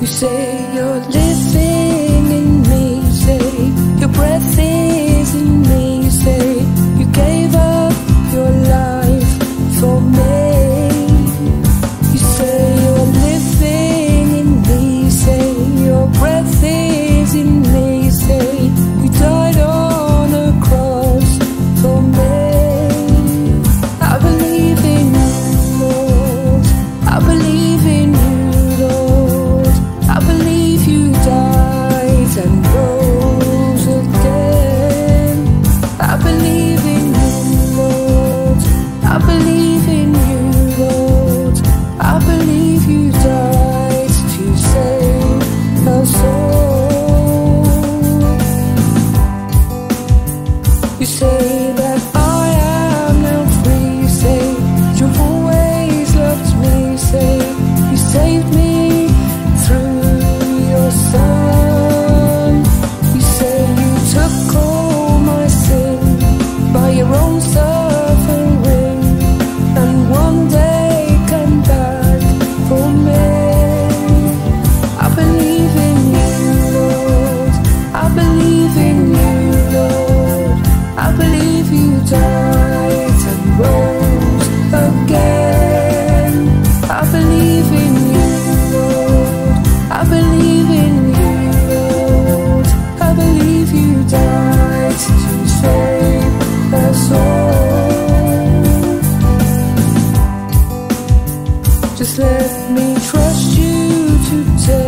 You say you're living. just let me trust you to tell.